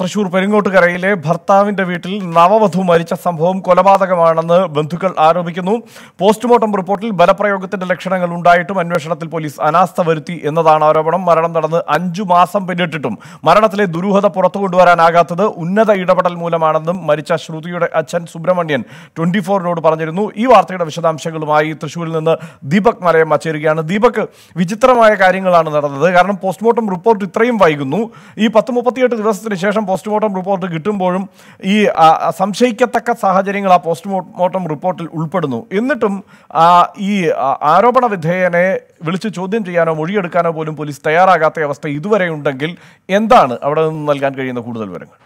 തൃശൂർ പെരിങ്ങോട്ടുകരയിലെ ഭർത്താവിന്റെ വീട്ടിൽ നവവധു മരിച്ച സംഭവം കൊലപാതകമാണെന്ന് ബന്ധുക്കൾ ആരോപിക്കുന്നു. പോസ്റ്റ്മോർട്ടം റിപ്പോർട്ടിൽ ബലപ്രയോഗത്തിന്റെ ലക്ഷണങ്ങൾ ഉണ്ടായിട്ടും അന്വേഷണത്തിൽ പോലീസ് അനാസ്ഥ വരുത്തി എന്നതാണ് ആരോപണം. മരണം നടന്ന് അഞ്ചു മാസം പിന്നിട്ടിട്ടും മരണത്തിലെ ദുരൂഹത പുറത്തു കൊണ്ടുവരാനാകാത്തത് ഉന്നത ഇടപെടൽ മൂലമാണെന്നും മരിച്ച ശ്രുതിയുടെ അച്ഛൻ സുബ്രഹ്മണ്യൻ ട്വന്റി ഫോറിനോട് പറഞ്ഞിരുന്നു. ഈ വാർത്തയുടെ വിശദാംശങ്ങളുമായി തൃശൂരിൽ നിന്ന് ദീപക് മലയം ചേരുകയാണ് ദീപക് വിചിത്രമായ കാര്യങ്ങളാണ് നടന്നത്. കാരണം പോസ്റ്റ്മോർട്ടം റിപ്പോർട്ട് ഇത്രയും വൈകുന്നു. ഈ പത്ത് മുപ്പത്തിയെട്ട് ദിവസത്തിന് ശേഷം പോസ്റ്റ്മോർട്ടം റിപ്പോർട്ട് കിട്ടുമ്പോഴും ഈ സംശയിക്കത്തക്ക സാഹചര്യങ്ങൾ ആ പോസ്റ്റ്മോർട്ടം റിപ്പോർട്ടിൽ ഉൾപ്പെടുന്നു. എന്നിട്ടും ഈ ആരോപണ വിധേയനെ വിളിച്ച് ചോദ്യം ചെയ്യാനോ മൊഴിയെടുക്കാനോ പോലും പോലീസ് തയ്യാറാകാത്ത അവസ്ഥ ഇതുവരെ ഉണ്ടെങ്കിൽ എന്താണ് അവിടെ നിന്ന് നൽകാൻ കഴിയുന്ന കൂടുതൽ വിവരങ്ങൾ?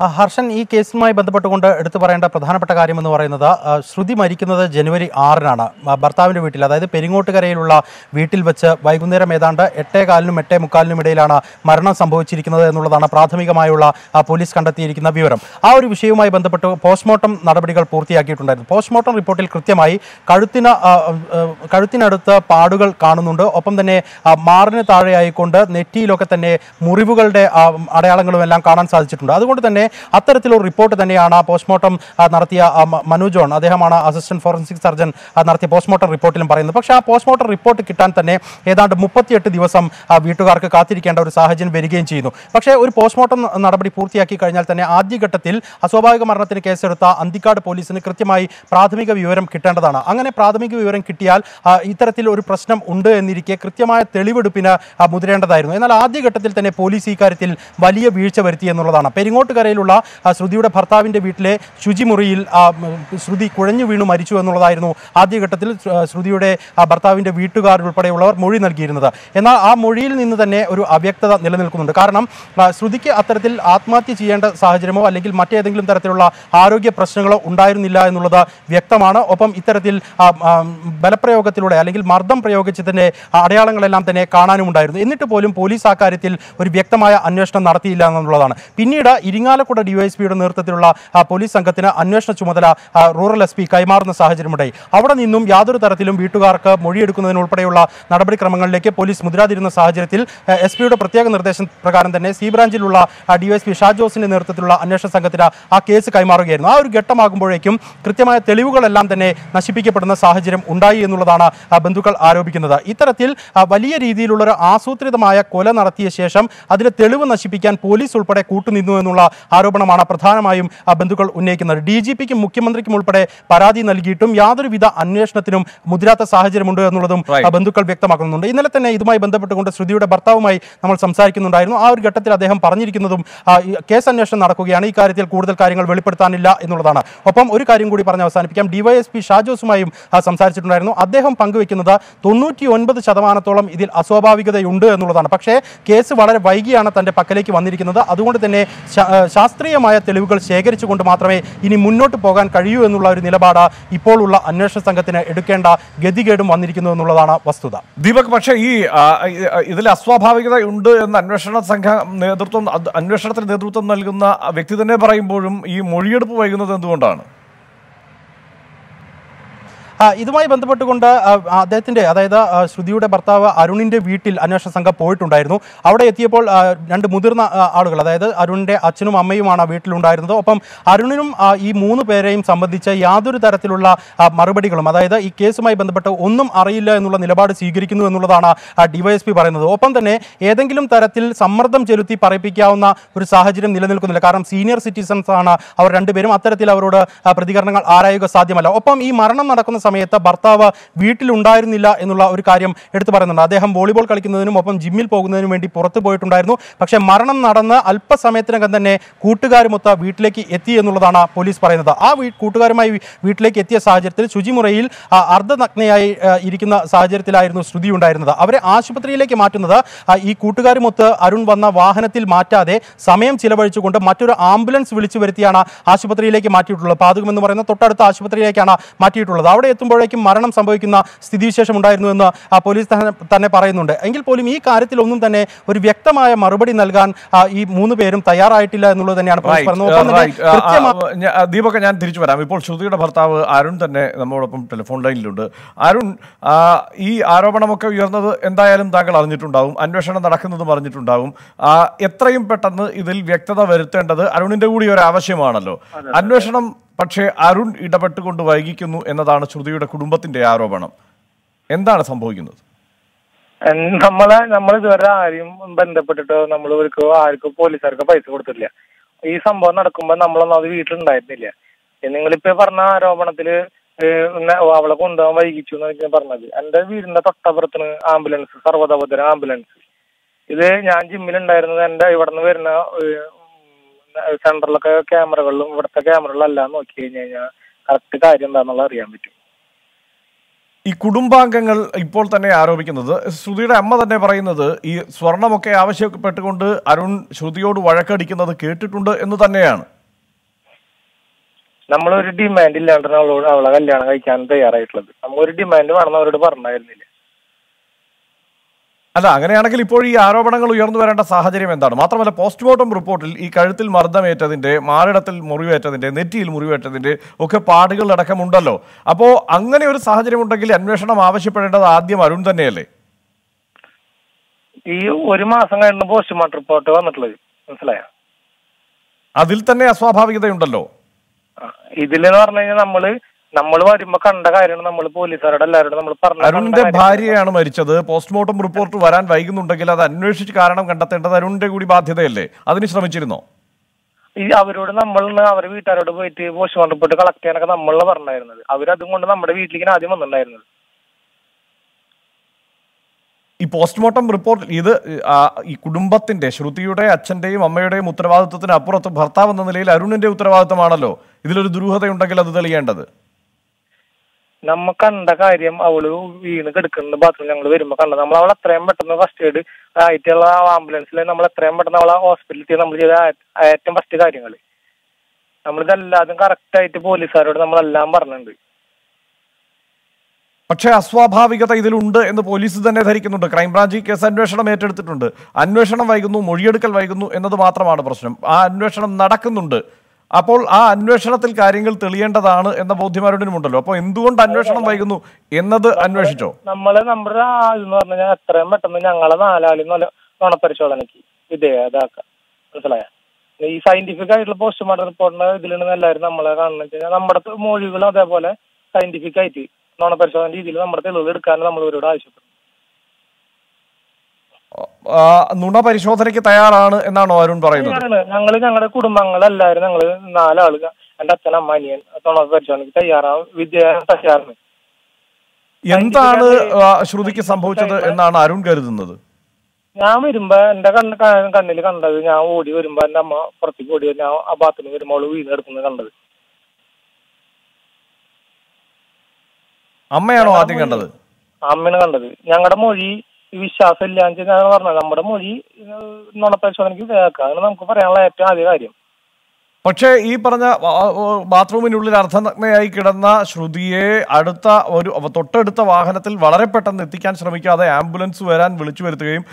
ഹർഷൻ ഈ കേസുമായി ബന്ധപ്പെട്ടുകൊണ്ട് എടുത്തു പറയേണ്ട പ്രധാനപ്പെട്ട കാര്യമെന്ന് പറയുന്നത് ശ്രുതി മരിക്കുന്നത് ജനുവരി ആറിനാണ്. ഭർത്താവിന്റെ വീട്ടിൽ അതായത് പെരിങ്ങോട്ടുകരയിലുള്ള വീട്ടിൽ വെച്ച് വൈകുന്നേരം ഏതാണ്ട് എട്ടേ കാലിനും എട്ടേ മുക്കാലിനും ഇടയിലാണ് മരണം സംഭവിച്ചിരിക്കുന്നത് എന്നുള്ളതാണ് പ്രാഥമികമായുള്ള പോലീസ് കണ്ടെത്തിയിരിക്കുന്ന വിവരം. ആ ഒരു വിഷയവുമായി ബന്ധപ്പെട്ട് പോസ്റ്റ്മോർട്ടം നടപടികൾ പൂർത്തിയാക്കിയിട്ടുണ്ടായിരുന്നു. പോസ്റ്റ്മോർട്ടം റിപ്പോർട്ടിൽ കൃത്യമായി കഴുത്തിന് കഴുത്തിനടുത്ത് പാടുകൾ കാണുന്നുണ്ട്. ഒപ്പം തന്നെ മാറിന് താഴെയായിക്കൊണ്ട് നെറ്റിയിലൊക്കെ തന്നെ മുറിവുകളുടെ അടയാളങ്ങളുമെല്ലാം കാണാൻ സാധിച്ചിട്ടുണ്ട്. അതുകൊണ്ട് തന്നെ അത്തരത്തിലൊരു റിപ്പോർട്ട് തന്നെയാണ് പോസ്റ്റ്മോർട്ടം നടത്തിയ ആ, മനു ജോൺ. അദ്ദേഹമാണ് അസിസ്റ്റന്റ് ഫോറൻസിക് സർജൻ നടത്തിയ പോസ്റ്റ്മോർട്ടം റിപ്പോർട്ടിലും പറയുന്നത്. പക്ഷേ ആ പോസ്റ്റ്മോർട്ടം റിപ്പോർട്ട് കിട്ടാൻ തന്നെ ഏതാണ്ട് മുപ്പത്തിയെട്ട് ദിവസം വീട്ടുകാർക്ക് കാത്തിരിക്കേണ്ട ഒരു സാഹചര്യം വരികയും ചെയ്യുന്നു. പക്ഷേ ഒരു പോസ്റ്റ്മോർട്ടം നടപടി പൂർത്തിയാക്കി കഴിഞ്ഞാൽ തന്നെ ആദ്യഘട്ടത്തിൽ അസ്വാഭാവിക മരണത്തിന് കേസെടുത്ത അന്തിക്കാട് പോലീസിന് കൃത്യമായി പ്രാഥമിക വിവരം കിട്ടേണ്ടതാണ്. അങ്ങനെ പ്രാഥമിക വിവരം കിട്ടിയാൽ ഇത്തരത്തിൽ ഒരു പ്രശ്നം ഉണ്ട് എന്നിരിക്കെ കൃത്യമായ തെളിവെടുപ്പിന് മുതിരേണ്ടതായിരുന്നു. എന്നാൽ ആദ്യഘട്ടത്തിൽ തന്നെ പോലീസ് ഇക്കാര്യത്തിൽ കാര്യത്തിൽ വലിയ വീഴ്ച വരുത്തി എന്നുള്ളതാണ്. പെരിങ്ങോട്ടുകരയിലുള്ള ആ, ശ്രുതിയുടെ ഭർത്താവിന്റെ വീട്ടിലെ ശുചിമുറിയിൽ ശ്രുതി കുഴഞ്ഞു വീണു മരിച്ചു എന്നുള്ളതായിരുന്നു ആദ്യഘട്ടത്തിൽ ശ്രു- ശ്രുതിയുടെ ഭർത്താവിന്റെ ഉൾപ്പെടെയുള്ളവർ മൊഴി നൽകിയിരുന്നത്. എന്നാൽ ആ മൊഴിയിൽ നിന്ന് തന്നെ ഒരു അവ്യക്തത നിലനിൽക്കുന്നുണ്ട്. കാരണം ശ്രുതിക്ക് അത്തരത്തിൽ ആത്മഹത്യ ചെയ്യേണ്ട സാഹചര്യമോ അല്ലെങ്കിൽ മറ്റേതെങ്കിലും തരത്തിലുള്ള ആരോഗ്യ പ്രശ്നങ്ങളോ ഉണ്ടായിരുന്നില്ല എന്നുള്ളത് വ്യക്തമാണ്. ഒപ്പം ഇത്തരത്തിൽ ബലപ്രയോഗത്തിലൂടെ അല്ലെങ്കിൽ മർദ്ദം പ്രയോഗിച്ചതിന്റെ അടയാളങ്ങളെല്ലാം തന്നെ കാണാനും ഉണ്ടായിരുന്നു എന്നിട്ട് പോലും പോലീസ് ആ കാര്യത്തിൽ ഒരു വ്യക്തമായ അന്വേഷണം നടത്തിയില്ല എന്നുള്ളതാണ്. പിന്നീട് ഇരിങ്ങാലക്കുട ഡിവൈഎസ്പിയുടെ നേതൃത്വത്തിലുള്ള പോലീസ് സംഘത്തിന് അന്വേഷണ ചുമതല റൂറൽ എസ് പി കൈമാറുന്ന സാഹചര്യമുണ്ടായി. അവിടെ നിന്നും യാതൊരു തരത്തിലും വീട്ടുകാർക്ക് മൊഴിയെടുക്കുന്നതിനുൾപ്പെടെയുള്ള നടപടിക്രമങ്ങളിലേക്ക് പോലീസ് മുതിരാതിരുന്ന സാഹചര്യത്തിൽ എസ് പിയുടെ പ്രത്യേക നിർദ്ദേശം പ്രകാരം തന്നെ സി ബ്രാഞ്ചിലുള്ള ഡിവൈഎസ്പി ഷാ ജോസിന്റെ നേതൃത്വത്തിലുള്ള അന്വേഷണ സംഘത്തിന് ആ കേസ് കൈമാറുകയായിരുന്നു. ആ ഒരു ഘട്ടമാകുമ്പോഴേക്കും കൃത്യമായ തെളിവുകളെല്ലാം തന്നെ നശിപ്പിക്കപ്പെടുന്ന സാഹചര്യം ഉണ്ടായി എന്നുള്ളതാണ് ബന്ധുക്കൾ ആരോപിക്കുന്നത്. ഇത്തരത്തിൽ വലിയ രീതിയിലുള്ള ഒരു ആസൂത്രിതമായ കൊല നടത്തിയ ശേഷം അതിലെ തെളിവ് നശിപ്പിക്കാൻ പോലീസ് ഉൾപ്പെടെ കൂട്ടുനിന്നു എന്നുള്ള ആരോപണമാണ് പ്രധാനമായും ആ, ബന്ധുക്കൾ ഉന്നയിക്കുന്നത്. ഡി ജി പിക്കും മുഖ്യമന്ത്രിക്കും ഉൾപ്പെടെ പരാതി നൽകിയിട്ടും യാതൊരുവിധ അന്വേഷണത്തിനും മുതിരാത്ത സാഹചര്യമുണ്ട് എന്നുള്ളതും ആ, ബന്ധുക്കൾ വ്യക്തമാക്കുന്നുണ്ട്. ഇന്നലെ തന്നെ ഇതുമായി ബന്ധപ്പെട്ടുകൊണ്ട് ശ്രുതിയുടെ ഭർത്താവുമായി നമ്മൾ സംസാരിക്കുന്നുണ്ടായിരുന്നു. ആ ഒരു ഘട്ടത്തിൽ അദ്ദേഹം പറഞ്ഞിരിക്കുന്നതും കേസ് അന്വേഷണം നടക്കുകയാണ്. ഈ കാര്യത്തിൽ കൂടുതൽ കാര്യങ്ങൾ വെളിപ്പെടുത്താനില്ല എന്നുള്ളതാണ്. ഒപ്പം ഒരു കാര്യം കൂടി പറഞ്ഞ് അവസാനിപ്പിക്കാം. ഡിവൈഎസ്പി ഷാജോസുമായും സംസാരിച്ചിട്ടുണ്ടായിരുന്നു. അദ്ദേഹം പങ്കുവെക്കുന്നത് തൊണ്ണൂറ്റി ഒൻപത് ശതമാനത്തോളം ഇതിൽ അസ്വാഭാവികതയുണ്ട് എന്നുള്ളതാണ്. പക്ഷേ കേസ് വളരെ വൈകിയാണ് തന്റെ പക്കലേക്ക് വന്നിരിക്കുന്നത്. അതുകൊണ്ട് തന്നെ ശാസ്ത്രീയമായ തെളിവുകൾ ശേഖരിച്ചുകൊണ്ട് മാത്രമേ ഇനി മുന്നോട്ട് പോകാൻ കഴിയൂ എന്നുള്ള ഒരു നിലപാട് ഇപ്പോൾ ഉള്ള അന്വേഷണ സംഘത്തിന് എടുക്കേണ്ട ഗതികേടും വന്നിരിക്കുന്നു എന്നുള്ളതാണ് വസ്തുത. ദീപക് പക്ഷേ ഈ ഇതിൽ അസ്വാഭാവികത ഉണ്ട് എന്ന് അന്വേഷണ സംഘം നേതൃത്വം അന്വേഷണത്തിന് നേതൃത്വം നൽകുന്ന വ്യക്തി തന്നെ പറയുമ്പോഴും ഈ മൊഴിയെടുപ്പ് വൈകുന്നത് എന്തുകൊണ്ടാണ്? ഇതുമായി ബന്ധപ്പെട്ടുകൊണ്ട് അദ്ദേഹത്തിന്റെ അതായത് ശ്രുതിയുടെ ഭർത്താവ് അരുണിന്റെ വീട്ടിൽ അന്വേഷണ സംഘം പോയിട്ടുണ്ടായിരുന്നു. അവിടെ എത്തിയപ്പോൾ രണ്ട് മുതിർന്ന ആളുകൾ അതായത് അരുണിന്റെ അച്ഛനും അമ്മയുമാണ് വീട്ടിലുണ്ടായിരുന്നത്. ഒപ്പം അരുണിനും ഈ മൂന്ന് പേരെയും സംബന്ധിച്ച് യാതൊരു തരത്തിലുള്ള മറുപടികളും അതായത് ഈ കേസുമായി ബന്ധപ്പെട്ട് ഒന്നും അറിയില്ല എന്നുള്ള നിലപാട് സ്വീകരിക്കുന്നു എന്നുള്ളതാണ് ഡിവൈഎസ്പി പറയുന്നത്. ഒപ്പം തന്നെ ഏതെങ്കിലും തരത്തിൽ സമ്മർദ്ദം ചെലുത്തി പറയിപ്പിക്കാവുന്ന ഒരു സാഹചര്യം നിലനിൽക്കുന്നില്ല. കാരണം സീനിയർ സിറ്റിസൺസ് ആണ് അവർ രണ്ടുപേരും. അത്തരത്തിൽ അവരോട് പ്രതികരണങ്ങൾ ആരായുക സാധ്യമല്ല. ഒപ്പം ഈ മരണം നടക്കുന്ന സമയത്ത് ഭർത്താവ് വീട്ടിലുണ്ടായിരുന്നില്ല എന്നുള്ള ഒരു കാര്യം എടുത്തു പറയുന്നുണ്ട്. അദ്ദേഹം വോളിബോൾ കളിക്കുന്നതിനും ഒപ്പം ജിമ്മിൽ പോകുന്നതിനും വേണ്ടി പുറത്തു പോയിട്ടുണ്ടായിരുന്നു. പക്ഷേ മരണം നടന്ന് അല്പസമയത്തിനകം തന്നെ കൂട്ടുകാരുമൊത്ത് വീട്ടിലേക്ക് എത്തി എന്നുള്ളതാണ് പോലീസ് പറയുന്നത്. ആ വീ കൂട്ടുകാരുമായി വീട്ടിലേക്ക് എത്തിയ സാഹചര്യത്തിൽ ശുചിമുറയിൽ അർദ്ധനഗ്നയായി ഇരിക്കുന്ന സാഹചര്യത്തിലായിരുന്നു ശ്രുതി ഉണ്ടായിരുന്നത്. അവരെ ആശുപത്രിയിലേക്ക് മാറ്റുന്നത് ഈ കൂട്ടുകാരുമൊത്ത് അരുൺ വന്ന വാഹനത്തിൽ മാറ്റാതെ സമയം ചിലവഴിച്ചുകൊണ്ട് മറ്റൊരു ആംബുലൻസ് വിളിച്ചു വരുത്തിയാണ് ആശുപത്രിയിലേക്ക് മാറ്റിയിട്ടുള്ളത്. പാതകം എന്ന് പറയുന്ന തൊട്ടടുത്ത ആശുപത്രിയിലേക്കാണ് മാറ്റിയിട്ടുള്ളത്. അവിടെ എത്തുമ്പോഴേക്കും മരണം സംഭവിക്കുന്ന സ്ഥിതിവിശേഷം ഉണ്ടായിരുന്നു എന്ന് ആ പോലീസ് തന്നെ- പറയുന്നുണ്ട്. എങ്കിൽ പോലും ഈ കാര്യത്തിൽ ഒന്നും തന്നെ ഒരു വ്യക്തമായ മറുപടി നൽകാൻ ഈ മൂന്ന് പേരും തയ്യാറായിട്ടില്ല എന്നുള്ളത് തന്നെയാണ് uh. Uh, ദീപക് ഞാൻ തിരിച്ചു വരാം. ഇപ്പോൾ ശ്രുതിയുടെ ഭർത്താവ് അരുൺ തന്നെ നമ്മോടൊപ്പം ടെലിഫോൺ ലൈനിലുണ്ട് അരുൺ ഈ ആരോപണമൊക്കെ ഉയർന്നത് എന്തായാലും താങ്കൾ അറിഞ്ഞിട്ടുണ്ടാവും. അന്വേഷണം നടക്കുന്നതും അറിഞ്ഞിട്ടുണ്ടാവും. ആ, എത്രയും പെട്ടെന്ന് ഇതിൽ വ്യക്തത വരുത്തേണ്ടത് അരുണിന്റെ കൂടി ഒരു ആവശ്യമാണല്ലോ. അന്വേഷണം പക്ഷേ അരുൺ ഇടപെട്ടുകൊണ്ട് വൈകിക്കുന്നു എന്നതാണ് ശ്രുതിയുടെ കുടുംബത്തിന്റെ ആരോപണം. എന്താണ് സംഭവിക്കുന്നത്? നമ്മളെ നമ്മൾ ഇതുവരെ ആരെയും ബന്ധപ്പെട്ടിട്ടോ നമ്മൾ ഇവർക്ക് ആർക്കും പോലീസുകാർക്ക് പൈസ കൊടുത്തിട്ടില്ല. ഈ സംഭവം നടക്കുമ്പോ നമ്മളൊന്നും അത് വീട്ടിലുണ്ടായിരുന്നില്ല. നിങ്ങളിപ്പോ പറഞ്ഞ ആരോപണത്തിൽ അവളെ കൊണ്ടുപോകാൻ വൈകിച്ചു എന്നാണ് പറഞ്ഞത്. എന്റെ വീടിന്റെ തൊട്ടപ്പുറത്തിന് ആംബുലൻസ് സർവതോപതര ആംബുലൻസ്. ഇത് ഞാൻ ജിമ്മിലുണ്ടായിരുന്നത് എന്റെ ഇവിടെ നിന്ന് വരുന്ന സെന്ററിലൊക്കെ ക്യാമറകളിലും ഇവിടുത്തെ ക്യാമറകളിലെല്ലാം നോക്കി കഴിഞ്ഞു കഴിഞ്ഞാൽ കറക്റ്റ് കാര്യം എന്താണെന്നുള്ള അറിയാൻ പറ്റും. ഈ കുടുംബാംഗങ്ങൾ ഇപ്പോൾ തന്നെ ആരോപിക്കുന്നത് ശ്രുതിയുടെ അമ്മ തന്നെ പറയുന്നത് ഈ സ്വർണമൊക്കെ ആവശ്യപ്പെട്ടുകൊണ്ട് അരുൺ ശ്രുതിയോട് വഴക്കടിക്കുന്നത് കേട്ടിട്ടുണ്ട് എന്ന് തന്നെയാണ്. നമ്മളൊരു ഡിമാൻഡ് ഇല്ലാണ്ടാണ് അവളോട് അവളെ കല്യാണം കഴിക്കാൻ തയ്യാറായിട്ടുള്ളത്. നമ്മളൊരു ഡിമാൻഡ് വേണമെന്ന് അവരോട് പറഞ്ഞായിരുന്നില്ല? അല്ല അങ്ങനെയാണെങ്കിൽ ഇപ്പോൾ ഈ ആരോപണങ്ങൾ ഉയർന്നു വരേണ്ട സാഹചര്യം എന്താണ്? മാത്രമല്ല പോസ്റ്റ്മോർട്ടം റിപ്പോർട്ടിൽ ഈ കഴുത്തിൽ മർദ്ദമേറ്റതിന്റെ മാറിടത്തിൽ മുറിവേറ്റതിന്റെ നെറ്റിയിൽ മുറിവേറ്റതിന്റെ ഒക്കെ പാടുകൾ അടക്കമുണ്ടല്ലോ അപ്പോൾ അങ്ങനെ ഒരു സാഹചര്യം ഉണ്ടെങ്കിൽ അന്വേഷണം ആവശ്യപ്പെടേണ്ടത് ആദ്യം അരുൺ തന്നെയല്ലേ? ഈ ഒരു മാസം കഴിഞ്ഞ പോസ്റ്റ്മോർട്ടം റിപ്പോർട്ട് വന്നിട്ടുള്ളത് മനസ്സിലായോ? അതിൽ തന്നെ അസ്വാഭാവികതയുണ്ടല്ലോ. ഇതിലെന്ന് പറഞ്ഞു കഴിഞ്ഞാൽ നമ്മൾ നമ്മൾ വരുമ്പോ കണ്ട കാര്യമാണ് നമ്മൾ പോലീസുകാരുടെ എല്ലാവരോടും നമ്മൾ പറഞ്ഞു അരുണിന്റെ ഭാര്യയാണ് മരിച്ചത്. പോസ്റ്റ്മോർട്ടം റിപ്പോർട്ട് വരാൻ വൈകുന്നുണ്ടെങ്കിൽ അത് അന്വേഷിച്ച് കാരണം കണ്ടെത്തേണ്ടത് അരുണിന്റെ കൂടി ബാധ്യതയല്ലേ? അതിന് ശ്രമിച്ചിരുന്നോ? ഈ അവരോട് നമ്മൾ അവരുടെ വീട്ടുകാരോട് പോയിട്ട് പോസ്റ്റ്മോർട്ടം റിപ്പോർട്ട് കളക്ട് ചെയ്യാനൊക്കെ നമ്മളെ പറഞ്ഞായിരുന്നത്. അവരതും കൊണ്ട് നമ്മുടെ വീട്ടിലേക്ക് ആദ്യം വന്നിട്ടുണ്ടായിരുന്നത്. ഈ പോസ്റ്റ്മോർട്ടം റിപ്പോർട്ട് ഇത് ഈ കുടുംബത്തിന്റെ ശ്രുതിയുടെ അച്ഛന്റെയും അമ്മയുടെയും ഉത്തരവാദിത്വത്തിന് അപ്പുറത്ത് ഭർത്താവ് എന്ന നിലയിൽ അരുണിന്റെ ഉത്തരവാദിത്തമാണല്ലോ ഇതിലൊരു ദുരൂഹതയുണ്ടെങ്കിൽ അത് തെളിയേണ്ടത്. നമ്മ കണ്ട കാര്യം അവൾ വീണ് കിടക്കുന്ന ബാത്റൂമിൽ ഞങ്ങൾ വരുമ്പോ കണ്ടത്. നമ്മൾ അവൾ എത്രയും പെട്ടെന്ന് ഫസ്റ്റ് എയ്ഡ് ആയിട്ടുള്ള ആംബുലൻസിൽ നമ്മൾ എത്രയും പെട്ടെന്ന് അവളെ ഹോസ്പിറ്റലിൽ നമ്മൾ ചെയ്ത ഏറ്റവും ഫസ്റ്റ് കാര്യങ്ങൾ നമ്മളിതെല്ലാതും കറക്റ്റ് ആയിട്ട് പോലീസുകാരോട് നമ്മളെല്ലാം പറഞ്ഞിട്ടുണ്ട്. പക്ഷെ അസ്വാഭാവികത ഇതിലുണ്ട് എന്ന് പോലീസ് തന്നെ ധരിക്കുന്നുണ്ട്. ക്രൈംബ്രാഞ്ച് കേസ് അന്വേഷണം ഏറ്റെടുത്തിട്ടുണ്ട്. അന്വേഷണം വൈകുന്നു മൊഴിയെടുക്കൽ വൈകുന്നു എന്നത് മാത്രമാണ് പ്രശ്നം. ആ അന്വേഷണം നടക്കുന്നുണ്ട്. അപ്പോൾ ആ അന്വേഷണത്തിൽ കാര്യങ്ങൾ തെളിയേണ്ടതാണ് എന്ന ബോധ്യം ഉണ്ടല്ലോ. അപ്പോൾ എന്തുകൊണ്ട് അന്വേഷണം വൈകുന്നു? എന്നത് അന്വേഷിച്ചോ? നമ്മളെ നമ്മുടെ ആളെന്ന് പറഞ്ഞാൽ എത്രയും പെട്ടെന്ന് ഞങ്ങളെ നാലാളിൽ ഓണപരിശോധനക്ക് നുണപരിശോധനയ്ക്ക് വിധേയതാക്കാം മനസ്സിലായ? ഈ സയന്റിഫിക് ആയിട്ടുള്ള പോസ്റ്റ്മോർട്ടം റിപ്പോർട്ടിന്റെ ഇതിലാണ് എല്ലാവരും നമ്മളെ കാണുന്നത് കഴിഞ്ഞാൽ നമ്മുടെ മൊഴികളും അതേപോലെ സയന്റിഫിക് ആയിട്ട് നുണപരിശോധന രീതിയിൽ നമ്മുടെ തെളിവ് എടുക്കാൻ നമ്മൾ ഇവരോട് ആവശ്യപ്പെടും നുണ പരിശോധനയ്ക്ക് തയ്യാറാണ് എന്നാണോ അരുൺ പറയുന്നത്. ഞങ്ങൾ ഞങ്ങളുടെ കുടുംബങ്ങളെല്ലാവരും ഞങ്ങൾ നാലാളുകൾ എന്റെ അച്ഛൻ അമ്മ അനിയൻ നുണ പരിശോധനയ്ക്ക് തയ്യാറാവും വിദ്യാഭ്യാസം തയ്യാറാണ്. എന്താണ് ശ്രുതിക്ക് സംഭവിച്ചത് എന്നാണ് അരുൺ കരുതുന്നത്? ഞാൻ വരുമ്പോ എന്റെ കണ്ണ് കണ്ണിൽ കണ്ണിൽ കണ്ടത് ഞാൻ ഓടി വരുമ്പോ എന്റെ അമ്മ പുറത്തേക്ക് ഓടി ഞാൻ ആ ബാത്റൂമിൽ വരുമ്പോൾ അവൾ വീണ് കിടക്കുന്നത് കണ്ടത്. അമ്മയാണോ ആദ്യം കണ്ടത്? അമ്മയാണ് കണ്ടത്. ഞങ്ങളുടെ മൊഴി ഈ വിശ്വാസം ഇല്ലാന്ന് വെച്ചാൽ ഞാൻ പറഞ്ഞത്. നമ്മുടെ മൊഴി നുണപരിശോധനയ്ക്ക് കേൾക്കാം അങ്ങനെ നമുക്ക് പറയാനുള്ള ഏറ്റവും ആദ്യ കാര്യം. പക്ഷേ ഈ പറഞ്ഞ ബാത്റൂമിനുള്ളിൽ അർദ്ധനഗ്നയായി കിടന്ന ശ്രുതിയെ അടുത്ത ഒരു തൊട്ടടുത്ത വാഹനത്തിൽ വളരെ പെട്ടെന്ന് എത്തിക്കാൻ ശ്രമിക്കാതെ ആംബുലൻസ് വരാൻ വിളിച്ചു വരുത്തുകയും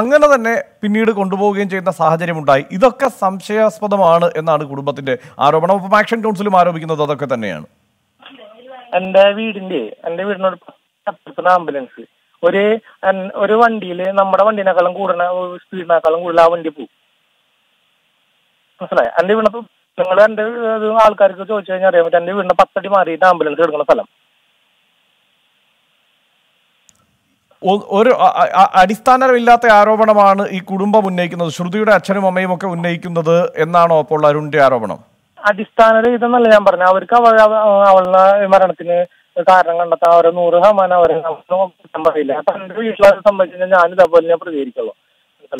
അങ്ങനെ തന്നെ പിന്നീട് കൊണ്ടുപോവുകയും ചെയ്യുന്ന സാഹചര്യമുണ്ടായി. ഇതൊക്കെ സംശയാസ്പദമാണ് എന്നാണ് കുടുംബത്തിന്റെ ആരോപണം. ഇപ്പം ആക്ഷൻ കൗൺസിലും ആരോപിക്കുന്നത് അതൊക്കെ തന്നെയാണ്. എന്റെ വീടിന്റെ എന്റെ വീടിനോട് ആംബുലൻസ് ഒരു ഒരു വണ്ടിയിൽ നമ്മുടെ വണ്ടിനേക്കാളും കൂടുന്ന സ്പീഡിനേക്കാളും കൂടുതൽ ആ വണ്ടി പോകും മനസ്സിലായി? എന്റെ വീടിന് നിങ്ങൾ എന്റെ ആൾക്കാർക്ക് ചോദിച്ചു കഴിഞ്ഞാൽ അറിയാൻ പറ്റും. എന്റെ വീടിന് പത്തടി മാറിയിട്ട് ആംബുലൻസ് എടുക്കുന്ന സ്ഥലം. ഒരു അടിസ്ഥാനമില്ലാത്ത ആരോപണമാണ് ഈ കുടുംബം ഉന്നയിക്കുന്നത്. ശ്രുതിയുടെ അച്ഛനും അമ്മയും ഒക്കെ ഉന്നയിക്കുന്നത് എന്നാണോ അപ്പോൾ അരുണിന്റെ ആരോപണം? അടിസ്ഥാനരഹിതമെന്നല്ല ഞാൻ പറഞ്ഞു അവർക്ക് അവ അവ- അവളുടെ മരണത്തിന് കാരണം കണ്ടെത്താൻ അവരെ നൂറ് ശതമാനം അവരെ പറയില്ല അപ്പൊ എന്റെ വീട്ടിലത് സംബന്ധിച്ച് ഞാൻ ഇതേപോലെ ഞാൻ പ്രതികരിക്കുള്ളൂ.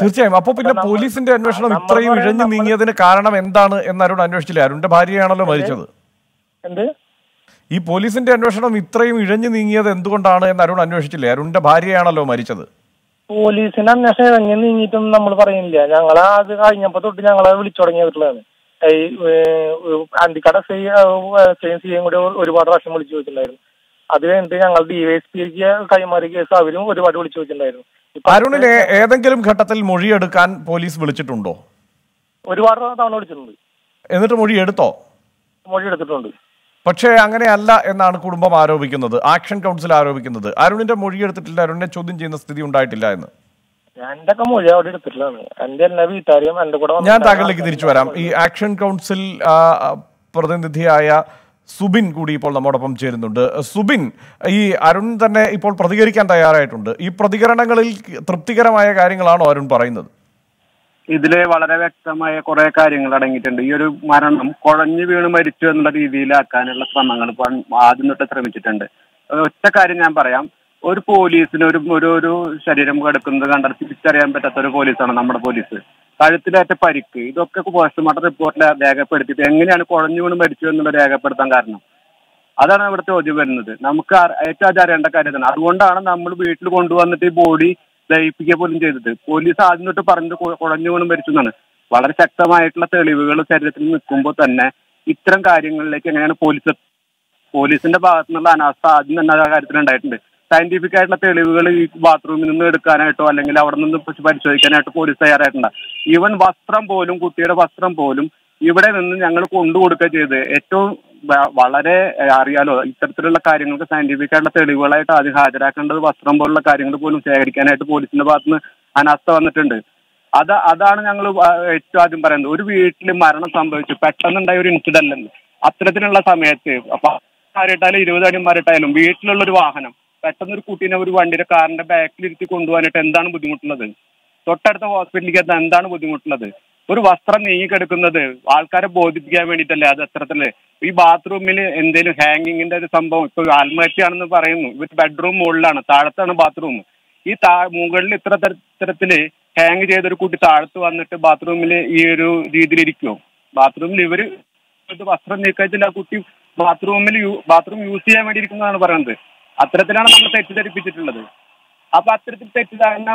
തീർച്ചയായും. അപ്പൊ പിന്നെ പോലീസിന്റെ അന്വേഷണം ഇത്രയും ഇഴഞ്ഞു നീങ്ങിയതിന് കാരണം എന്താണ് എന്ന് അരുൺ അന്വേഷിച്ചില്ല. അരുണിന്റെ ഭാര്യയാണല്ലോ മരിച്ചത്. എന്ത്? ഈ പോലീസിന്റെ അന്വേഷണം ഇത്രയും ഇഴഞ്ഞു നീങ്ങിയത് എന്തുകൊണ്ടാണ് എന്ന് അരുൺ അന്വേഷിച്ചില്ലേ? അരുണിന്റെ ഭാര്യയാണല്ലോ മരിച്ചത്. പോലീസിന്റെ അന്വേഷണം ഇഴഞ്ഞു നീങ്ങിയിട്ടും നമ്മൾ പറയുന്നില്ല. ഞങ്ങളെ അത് കഴിഞ്ഞപ്പോ തൊട്ട് ഞങ്ങളെ വിളിച്ചു തുടങ്ങിയിട്ടുള്ളതാണ്. ഈ അന്തിക്കട സി സിയും കൂടി ഒരുപാട് പ്രാവശ്യം വിളിച്ചു ചോദിച്ചിട്ടുണ്ടായിരുന്നു. അത് കഴിഞ്ഞിട്ട് ഞങ്ങൾ ഡിവൈഎസ്പിക്ക് കൈമാറിയ കേസ് അവരും ഒരുപാട് വിളിച്ചു വെച്ചിട്ടുണ്ടായിരുന്നു. അരുണിനെ ഏതെങ്കിലും ഘട്ടത്തിൽ മൊഴിയെടുക്കാൻ പോലീസ് വിളിച്ചിട്ടുണ്ടോ? ഒരുപാട് തവണ വിളിച്ചിട്ടുണ്ട്. എന്നിട്ട് മൊഴി എടുത്തോ മൊഴി എടുത്തിട്ടുണ്ട് പക്ഷേ അങ്ങനെയല്ല എന്നാണ് കുടുംബം ആരോപിക്കുന്നത് ആക്ഷൻ കൗൺസിൽ ആരോപിക്കുന്നത്. അരുണിന്റെ മൊഴി എടുത്തിട്ടില്ല അരുണിനെ ചോദ്യം ചെയ്യുന്ന സ്ഥിതി ഉണ്ടായിട്ടില്ല എന്ന്. എന്റെ ഒക്കെ മൊഴി അവിടെ എടുത്തിട്ടുള്ളതാണ്. എന്റെ എല്ലാ വീട്ടുകാരെയും എന്റെ കൂടെ ഞാൻ താങ്കളിലേക്ക് തിരിച്ചു വരാം. ഈ ആക്ഷൻ കൗൺസിൽ പ്രതിനിധിയായ സുബിൻ കൂടി ഇപ്പോൾ നമ്മോടൊപ്പം ചേരുന്നുണ്ട്. സുബിൻ ഈ അരുൺ തന്നെ ഇപ്പോൾ പ്രതികരിക്കാൻ തയ്യാറായിട്ടുണ്ട്. ഈ പ്രതികരണങ്ങളിൽ തൃപ്തികരമായ കാര്യങ്ങളാണോ അരുൺ പറയുന്നത്? ഇതിൽ വളരെ വ്യക്തമായ കുറെ കാര്യങ്ങൾ അടങ്ങിയിട്ടുണ്ട്. ഈ ഒരു മരണം കുഴഞ്ഞു വീണ് മരിച്ചു എന്നുള്ള രീതിയിലാക്കാനുള്ള ശ്രമങ്ങൾ ആദ്യം തൊട്ട് ശ്രമിച്ചിട്ടുണ്ട്. ഒറ്റ കാര്യം ഞാൻ പറയാം. ഒരു പോലീസിന് ഒരു ഒരു ശരീരം കിടക്കുന്നത് കണ്ടാൽ തിരിച്ചറിയാൻ പറ്റാത്ത ഒരു പോലീസാണ് നമ്മുടെ പോലീസ്. കഴുത്തിലേറ്റ പരിക്ക് ഇതൊക്കെ പോസ്റ്റ്മോർട്ടം റിപ്പോർട്ടിൽ രേഖപ്പെടുത്തിയിട്ട് എങ്ങനെയാണ് കുഴഞ്ഞു വീണ് മരിച്ചു എന്നുള്ള രേഖപ്പെടുത്താൻ കാരണം. അതാണ് ഇവിടെ ചോദ്യം വരുന്നത്. നമുക്ക് ഏറ്റവും അത് അറിയേണ്ട അതുകൊണ്ടാണ് നമ്മൾ വീട്ടിൽ കൊണ്ടുവന്നിട്ട് ഈ ബോഡി ദഹിപ്പിക്കുക പോലും ചെയ്തത്. പോലീസ് ആദ്യം തൊട്ട് പറഞ്ഞത് കുഴഞ്ഞു വീണ് മരിച്ചു എന്നാണ്. വളരെ ശക്തമായിട്ടുള്ള തെളിവുകൾ ശരീരത്തിൽ നിൽക്കുമ്പോൾ തന്നെ ഇത്തരം കാര്യങ്ങളിലേക്ക് എങ്ങനെയാണ് പോലീസ് പോലീസിന്റെ ഭാഗത്തുനിന്നുള്ള അനാസ്ഥ ആദ്യം തന്നെ ആ കാര്യത്തിൽ ഉണ്ടായിട്ടുണ്ട് സയന്റിഫിക് ആയിട്ടുള്ള തെളിവുകൾ ഈ ബാത്റൂമിൽ നിന്ന് എടുക്കാനായിട്ടോ അല്ലെങ്കിൽ അവിടെ നിന്ന് പരി- പരിശോധിക്കാനായിട്ടോ പോലീസ് തയ്യാറായിട്ടുണ്ട്. ഈവൻ വസ്ത്രം പോലും കുട്ടിയുടെ വസ്ത്രം പോലും ഇവിടെ നിന്ന് ഞങ്ങൾ കൊണ്ടുകൊടുക്കുക ചെയ്ത് ഏറ്റവും വളരെ അറിയാലോ ഇത്തരത്തിലുള്ള കാര്യങ്ങൾക്ക് സയന്റിഫിക് ആയിട്ടുള്ള തെളിവുകളായിട്ട് ആദ്യം ഹാജരാക്കേണ്ടത് വസ്ത്രം പോലുള്ള കാര്യങ്ങൾ പോലും ശേഖരിക്കാനായിട്ട് പോലീസിന്റെ ഭാഗത്തുനിന്ന് അനാസ്ഥ വന്നിട്ടുണ്ട്. അത് അതാണ് ഞങ്ങൾ ഏറ്റവും ആദ്യം പറയുന്നത്. ഒരു വീട്ടിൽ മരണം സംഭവിച്ചു. പെട്ടെന്നുണ്ടായ ഒരു ഇൻസിഡന്റ് അത്തരത്തിലുള്ള സമയത്ത് മാറിയിട്ടാലും ഇരുപത് അടിമാരിട്ടായാലും വീട്ടിലുള്ള ഒരു വാഹനം പെട്ടെന്ന് ഒരു കുട്ടീനെ ഒരു വണ്ടിയുടെ കാറിന്റെ ബാക്കിലിരുത്തി കൊണ്ടുപോകാനായിട്ട് എന്താണ് ബുദ്ധിമുട്ടുള്ളത്? തൊട്ടടുത്ത ഹോസ്പിറ്റലിലേക്ക് എത്താൻ എന്താണ് ബുദ്ധിമുട്ടുള്ളത്? ഒരു വസ്ത്രം നീങ്ങിക്കെടുക്കുന്നത് ആൾക്കാരെ ബോധിപ്പിക്കാൻ വേണ്ടിയിട്ടല്ലേ? അത് അത്തരത്തിൽ ഈ ബാത്റൂമിൽ എന്തെങ്കിലും ഹാങ്ങിങ്ങിന്റെ ഒരു സംഭവം ഇപ്പൊ ആത്മഹത്യയാണെന്ന് പറയുന്നു. ഇവർ ബെഡ്റൂം മുകളിലാണ് താഴത്താണ് ബാത്റൂം. ഈ താ മുകളിൽ ഇത്ര തര- തരത്തിൽ ഹാങ് ചെയ്തൊരു കുട്ടി താഴത്ത് വന്നിട്ട് ബാത്റൂമിൽ ഈ ഒരു രീതിയിൽ ഇരിക്കുമോ ബാത്റൂമിൽ ഇവർ വസ്ത്രം നീക്കത്തില്ല ആ കുട്ടി ബാത്റൂമിൽ ബാത്റൂം യൂസ് ചെയ്യാൻ വേണ്ടി ഇരിക്കുന്നതാണ് പറയുന്നത്. അത്തരത്തിലാണ് നമ്മൾ തെറ്റിദ്ധരിപ്പിച്ചിട്ടുള്ളത്. അപ്പൊ അത്തരത്തിൽ തെറ്റിദ്ധാരണ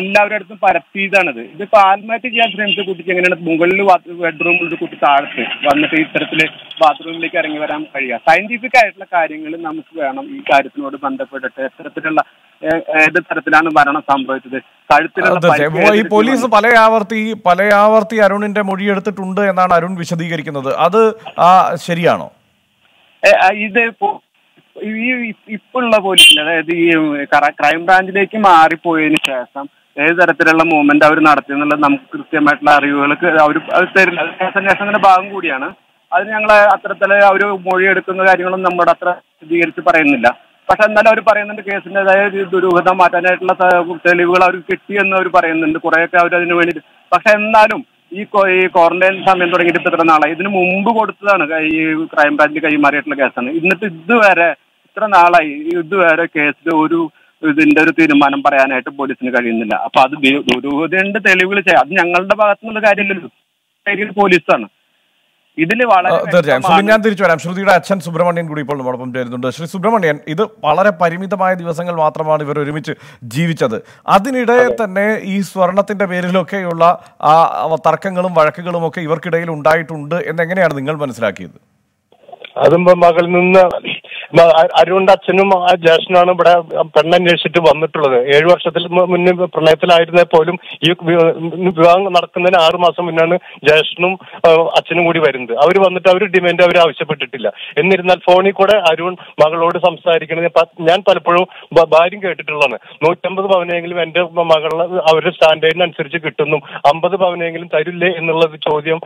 എല്ലാവരുടെ അടുത്തും പരത്തിയതാണത്. ഇതിപ്പോ ആത്മഹത്യ ചെയ്യാൻ ശ്രമിച്ച കുട്ടിക്ക് എങ്ങനെയാണ് മുകളിൽ ബെഡ്റൂമിൽ ഒരു കുട്ടി താഴത്ത് വന്നിട്ട് ഇത്തരത്തിൽ ബാത്റൂമിലേക്ക് ഇറങ്ങി വരാൻ കഴിയുക? സയന്റിഫിക് ആയിട്ടുള്ള കാര്യങ്ങൾ നമുക്ക് വേണം ഈ കാര്യത്തിനോട് ബന്ധപ്പെട്ടിട്ട് എത്തരത്തിലുള്ള ഏത് തരത്തിലാണ് മരണം സംഭവിച്ചത്? കഴുത്തിലുള്ള ഈ പോലീസ് പല ആവർത്തി പല ആവർത്തി അരുണിന്റെ മൊഴിയെടുത്തിട്ടുണ്ട് എന്നാണ് അരുൺ വിശദീകരിക്കുന്നത്. അത് ശരിയാണോ? ഇത് ഈ ഇപ്പുള്ള പോലീസിന് അതായത് ഈ ക്ര- ബ്രാഞ്ചിലേക്ക് മാറിപ്പോയതിനു ശേഷം ഏത് തരത്തിലുള്ള മൂവ്മെന്റ് അവർ നടത്തി എന്നുള്ളത് നമുക്ക് കൃത്യമായിട്ടുള്ള അറിവുകൾക്ക് അവർ അത് തരില്ല. അത് കേസന്വേഷണത്തിന്റെ ഭാഗം കൂടിയാണ്. അത് ഞങ്ങൾ അത്തരത്തിൽ അവർ മൊഴിയെടുക്കുന്ന കാര്യങ്ങളും നമ്മുടെ അത്ര സ്ഥിരീകരിച്ച് പറയുന്നില്ല. പക്ഷെ എന്നാലും അവർ പറയുന്നുണ്ട് കേസിന്റെതായ ഒരു ദുരൂഹത മാറ്റാനായിട്ടുള്ള തെളിവുകൾ അവർ കിട്ടിയെന്ന് അവർ പറയുന്നുണ്ട്. കുറേയൊക്കെ അവർ അതിന് വേണ്ടി പക്ഷെ എന്നാലും ഈ ഈ ക്വാറന്റൈൻ സമയം തുടങ്ങിയിട്ട് ഇത്ര നാളെ ഇതിന് മുമ്പ് കൊടുത്തതാണ് ഈ ക്രൈം ബ്രാഞ്ചിൽ കൈമാറിയിട്ടുള്ള കേസാണ്. എന്നിട്ട് ഇതുവരെ ഇത്ര നാളായി? ഇതുവരെ കേസിൽ ഒരു ഇതിന്റെ ഒരു തീരുമാനം പറയാനായിട്ട് പോലീസിന് കഴിയുന്നില്ല. അപ്പൊ അത് ദുരൂഹതയുണ്ട് തെളിവുകൾ ചെയ്യാം അത് ഞങ്ങളുടെ ഭാഗത്തു നിന്നുള്ള കാര്യമില്ലല്ലോ പോലീസാണ്. ഇതിൽ വളരെ തീർച്ചയായും. ഞാൻ തിരിച്ചു വരാം. ശ്രുതിയുടെ അച്ഛൻ സുബ്രഹ്മണ്യൻ കൂടി ഇപ്പോൾ നമ്മോടൊപ്പം ചേരുന്നുണ്ട്. ശ്രീ സുബ്രഹ്മണ്യൻ ഇത് വളരെ പരിമിതമായ ദിവസങ്ങൾ മാത്രമാണ് ഇവർ ഒരുമിച്ച് ജീവിച്ചത്. അതിനിടെ തന്നെ ഈ സ്വർണത്തിന്റെ പേരിലൊക്കെയുള്ള ആ തർക്കങ്ങളും വഴക്കുകളും ഒക്കെ ഇവർക്കിടയിൽ ഉണ്ടായിട്ടുണ്ട് എന്നെങ്ങനെയാണ് നിങ്ങൾ മനസ്സിലാക്കിയത്? അതും മകളിൽ നിന്ന് അരുണിന്റെ അച്ഛനും ആ ജ്യേഷ്ഠനാണ് ഇവിടെ പെണ്ണന്വേഷിച്ചിട്ട് വന്നിട്ടുള്ളത്. ഏഴു വർഷത്തിൽ മുന്നേ പ്രണയത്തിലായിരുന്നേ പോലും ഈ വിവാഹം നടക്കുന്നതിന് ആറു മാസം മുന്നാണ് ജ്യേഷ്ഠനും അച്ഛനും കൂടി വരുന്നത്. അവർ വന്നിട്ട് അവർ ഡിമാൻഡ് അവർ ആവശ്യപ്പെട്ടിട്ടില്ല. എന്നിരുന്നാൽ ഫോണിൽ കൂടെ അരുൺ മകളോട് സംസാരിക്കുന്നത് ഞാൻ പലപ്പോഴും ഭാര്യം കേട്ടിട്ടുള്ളതാണ്. നൂറ്റമ്പത് പവനെങ്കിലും എന്റെ മകളെ അവരുടെ സ്റ്റാൻഡേർഡിനനുസരിച്ച് കിട്ടുന്നു. അമ്പത് പവനെങ്കിലും തരില്ലേ എന്നുള്ളത് ചോദ്യം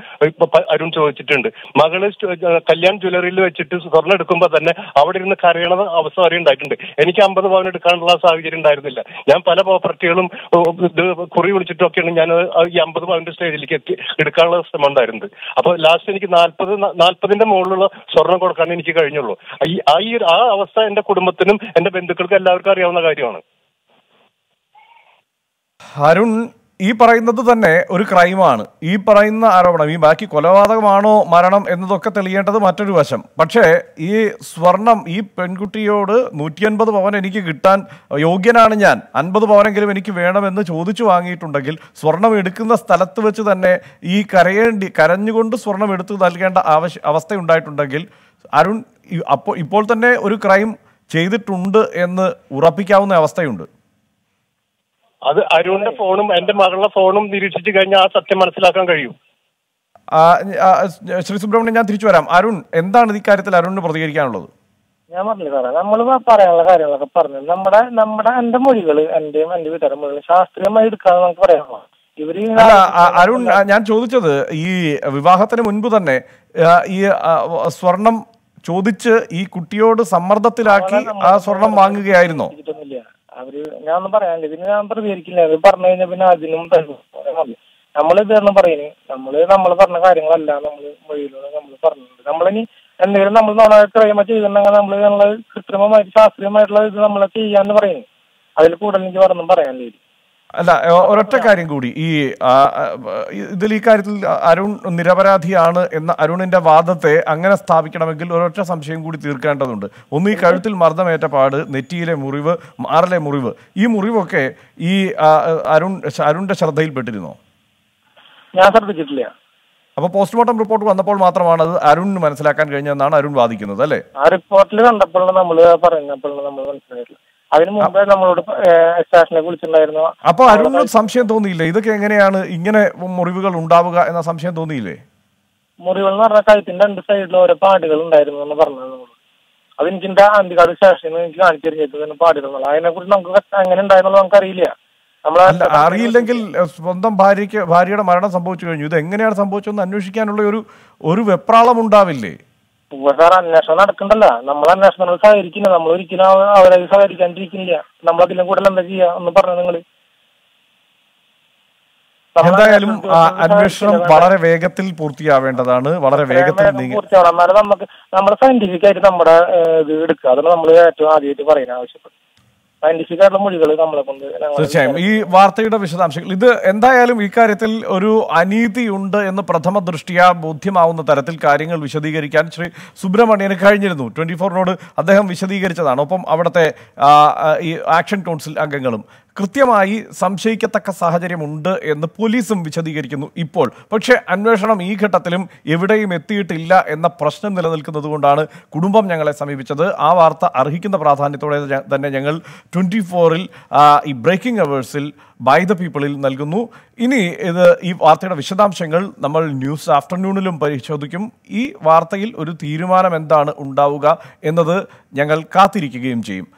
അരുൺ ചോദിച്ചിട്ടുണ്ട്. മകൾ കല്യാൺ ജ്വല്ലറിയിൽ വെച്ചിട്ട് സ്വർണം എടുക്കുമ്പോൾ തന്നെ അവിടെ ഇരുന്ന് കരയണ അവസ്ഥ വരെ ഉണ്ടായിട്ടുണ്ട് എനിക്ക് അമ്പത് പവൻ എടുക്കാനുള്ള സാഹചര്യം ഉണ്ടായിരുന്നില്ല. ഞാൻ പല പ്രോപ്പർട്ടികളും കുറി വിളിച്ചിട്ടൊക്കെയാണ് ഞാൻ ഈ അമ്പത് പവന്റെ സ്റ്റേജിലേക്ക് എത്തി എടുക്കാനുള്ള ശ്രമം ഉണ്ടായിരുന്നത്. അപ്പൊ ലാസ്റ്റ് എനിക്ക് നാൽപ്പത് നാൽപ്പതിന്റെ മുകളിലുള്ള സ്വർണം കൊടുക്കാൻ എനിക്ക് കഴിഞ്ഞുള്ളൂ. ഈ ആ അവസ്ഥ എന്റെ കുടുംബത്തിനും എന്റെ ബന്ധുക്കൾക്കും എല്ലാവർക്കും അറിയാവുന്ന കാര്യമാണ്. അരുൺ ഈ പറയുന്നത് തന്നെ ഒരു ക്രൈമാണ്. ഈ പറയുന്ന ആരോപണം ഈ ബാക്കി കൊലപാതകമാണോ മരണം എന്നതൊക്കെ തെളിയേണ്ടത് മറ്റൊരു വശം. പക്ഷേ ഈ സ്വർണം ഈ പെൺകുട്ടിയോട് നൂറ്റി അൻപത് പവൻ എനിക്ക് കിട്ടാൻ യോഗ്യനാണ് ഞാൻ. അൻപത് പവനെങ്കിലും എനിക്ക് വേണമെന്ന് ചോദിച്ചു വാങ്ങിയിട്ടുണ്ടെങ്കിൽ സ്വർണം എടുക്കുന്ന സ്ഥലത്ത് വെച്ച് തന്നെ ഈ കരയേണ്ടി കരഞ്ഞുകൊണ്ട് സ്വർണം എടുത്തു നൽകേണ്ട ആവശ്യ അവസ്ഥയുണ്ടായിട്ടുണ്ടെങ്കിൽ അരുൺ അപ്പോൾ ഇപ്പോൾ തന്നെ ഒരു ക്രൈം ചെയ്തിട്ടുണ്ട് എന്ന് ഉറപ്പിക്കാവുന്ന അവസ്ഥയുണ്ട്. അത് അരുണിന്റെ ഫോണും എന്റെ മകളുടെ ഫോണും നിരീക്ഷിച്ചു കഴിഞ്ഞാൽ ആ സത്യം മനസ്സിലാക്കാൻ കഴിയും. ശ്രീ സുബ്രഹ്മണ്യൻ ഞാൻ തിരിച്ചു വരാം. അരുൺ എന്താണ് ഈ കാര്യത്തിൽ അരുണിന് പ്രതികരിക്കാനുള്ളത്? ഞാൻ പറഞ്ഞില്ല സാറേ നമ്മൾ പറയാനുള്ള കാര്യങ്ങളൊക്കെ പറഞ്ഞു നമ്മുടെ നമ്മുടെ എന്റെ മൊഴികൾ എന്റെയും എന്റെ വീട്ടുകാരുടെ മൊഴികൾ ശാസ്ത്രീയമായി എടുക്കാതെ നമുക്ക് ഇവർ അല്ല അരുൺ ഞാൻ ചോദിച്ചത് ഈ വിവാഹത്തിന് മുൻപ് തന്നെ ഈ സ്വർണം ചോദിച്ച് ഈ കുട്ടിയോട് സമ്മർദ്ദത്തിലാക്കി ആ സ്വർണം വാങ്ങുകയായിരുന്നോ? അവർ ഞാനൊന്നും പറയാനില്ല. ഇതിന് ഞാൻ പ്രതികരിക്കില്ല. അത് പറഞ്ഞു കഴിഞ്ഞാൽ പിന്നെ അതിനും നമ്മൾ തന്നെ പറയുന്നത് നമ്മൾ നമ്മൾ പറഞ്ഞ കാര്യങ്ങളല്ല നമ്മൾ മൊഴിയിലൂടെ നമ്മൾ പറഞ്ഞിട്ടുണ്ട് നമ്മളിനി എന്തെങ്കിലും നമ്മൾ നമ്മളെ ക്രൈമ ചെയ്തിട്ടുണ്ടെങ്കിൽ നമ്മൾ നമ്മൾ കൃത്രിമമായിട്ട് ശാസ്ത്രീയമായിട്ടുള്ള ഇത് നമ്മളെ ചെയ്യാന്ന് പറയുന്നത് അതിൽ കൂടുതൽ എനിക്ക് വേറൊന്നും പറയാനില്ല. അല്ല ഒരൊറ്റ കാര്യം കൂടി. ഈ ഇതിൽ ഈ കാര്യത്തിൽ അരുൺ നിരപരാധിയാണ് എന്ന അരുണിന്റെ വാദത്തെ അങ്ങനെ സ്ഥാപിക്കണമെങ്കിൽ ഒരൊറ്റ സംശയം കൂടി തീർക്കേണ്ടതുണ്ട്. ഒന്ന് ഈ കഴുത്തിൽ മർദ്ദമേറ്റ പാട് നെറ്റിയിലെ മുറിവ് മാറിലെ മുറിവ് ഈ മുറിവൊക്കെ ഈ അരുൺ അരുണിന്റെ ശ്രദ്ധയിൽപ്പെട്ടിരുന്നോ? ഞാൻ ശ്രദ്ധിച്ചിട്ടില്ല. അപ്പൊ പോസ്റ്റ്മോർട്ടം റിപ്പോർട്ട് വന്നപ്പോൾ മാത്രമാണ് അത് അരുണിന് മനസ്സിലാക്കാൻ കഴിഞ്ഞതെന്നാണ് അരുൺ വാദിക്കുന്നത് അല്ലേ? ആ റിപ്പോർട്ടിൽ കണ്ടപ്പോഴാണ് നമ്മൾ പറയുന്നത് നമ്മൾ മനസ്സിലായിട്ടുള്ളത് അതിന് മുമ്പേ നമ്മളോട് സ്റ്റേഷനെ വിളിച്ചിട്ടുണ്ടായിരുന്നു. അപ്പോൾ അരുണിന് സംശയം തോന്നിയില്ലേ? ഇതൊക്കെ എങ്ങനെയാണ് ഇങ്ങനെ മുറിവുകൾ ഉണ്ടാവുക എന്ന സംശയം തോന്നിയില്ലേ? മുറിവുകൾ എന്ന് പറഞ്ഞ കഴുത്തിന്റെ രണ്ട് സൈഡിലും ഓരോ പാടുകൾ ഉണ്ടായിരുന്നു എന്ന് പറഞ്ഞത് നമ്മൾ അത് എനിക്ക് എന്റെ ആന്റിക്കാട് സ്റ്റേഷനിൽ എനിക്ക് കാണിച്ചു തരുന്നത് പാടുകൾ അതിനെ കുറിച്ച് നമുക്ക് എങ്ങനെ ഉണ്ടായിരുന്നുള്ളത് നമുക്ക് അറിയില്ല. നമ്മൾ അറിയില്ലെങ്കിൽ സ്വന്തം ഭാര്യയ്ക്ക് ഭാര്യയുടെ മരണം സംഭവിച്ചു കഴിഞ്ഞു. ഇത് എങ്ങനെയാണ് സംഭവിച്ചതെന്ന് അന്വേഷിക്കാനുള്ള ഒരു ഒരു വെപ്രാളം ഉണ്ടാവില്ലേ? സാർ അന്വേഷണം നടക്കണ്ടല്ലോ. നമ്മൾ അന്വേഷണങ്ങൾ സഹകരിക്കില്ല നമ്മൾ ഒരിക്കലും അവ- അവരെ സഹകരിക്കാണ്ടിരിക്കില്ല. നമ്മളതിലും കൂടുതൽ എന്താ ചെയ്യാ ഒന്ന് പറഞ്ഞു നിങ്ങൾ. നമ്മൾ എന്തായാലും അന്വേഷണം. വളരെ വേഗത്തിൽ പൂർത്തിയാവേണ്ടതാണ്. വളരെ വേഗത്തിൽ പൂർത്തിയാവണം. എന്നാലും നമുക്ക് നമ്മുടെ സയന്റിഫിക് ആയിട്ട് നമ്മുടെ ഇത് എടുക്കുക. അതാണ് നമ്മൾ ഏറ്റവും ആദ്യമായിട്ട് പറയാൻ ആവശ്യപ്പെട്ടത് സയന്റിഫിക് ആയിട്ടുള്ള മൊഴികൾ നമ്മളെ കൊണ്ട് തീർച്ചയായും. ഈ വാർത്തയുടെ വിശദാംശങ്ങൾ. ഇത് എന്തായാലും ഇക്കാര്യത്തിൽ ഒരു അനീതിയുണ്ട് എന്ന് പ്രഥമ ദൃഷ്ടിയ ബോധ്യമാവുന്ന തരത്തിൽ കാര്യങ്ങൾ വിശദീകരിക്കാൻ ശ്രീ സുബ്രഹ്മണ്യന് കഴിഞ്ഞിരുന്നു. ട്വന്റി ഫോറിനോട് അദ്ദേഹം വിശദീകരിച്ചതാണ്. ഒപ്പം അവിടുത്തെ ഈ ആക്ഷൻ കൗൺസിൽ അംഗങ്ങളും കൃത്യമായി സംശയിക്കത്തക്ക സാഹചര്യമുണ്ട് എന്ന് പോലീസും വിശദീകരിക്കുന്നു ഇപ്പോൾ. പക്ഷേ അന്വേഷണം ഈ ഘട്ടത്തിലും എവിടെയും എത്തിയിട്ടില്ല എന്ന പ്രശ്നം നിലനിൽക്കുന്നത് കൊണ്ടാണ് കുടുംബം ഞങ്ങളെ സമീപിച്ചത്. ആ വാർത്ത അർഹിക്കുന്ന പ്രാധാന്യത്തോടെ തന്നെ ഞങ്ങൾ ട്വന്റി ഫോറിൽ ഈ ബ്രേക്കിംഗ് അവേഴ്സിൽ ബൈ ദ പീപ്പിളിൽ നൽകുന്നു. ഇനി ഇത് ഈ വാർത്തയുടെ വിശദാംശങ്ങൾ നമ്മൾ ന്യൂസ് ആഫ്റ്റർനൂണിലും പരിശോധിക്കും. ഈ വാർത്തയിൽ ഒരു തീരുമാനം എന്താണ് ഉണ്ടാവുക എന്നത് ഞങ്ങൾ കാത്തിരിക്കുകയും ചെയ്യും.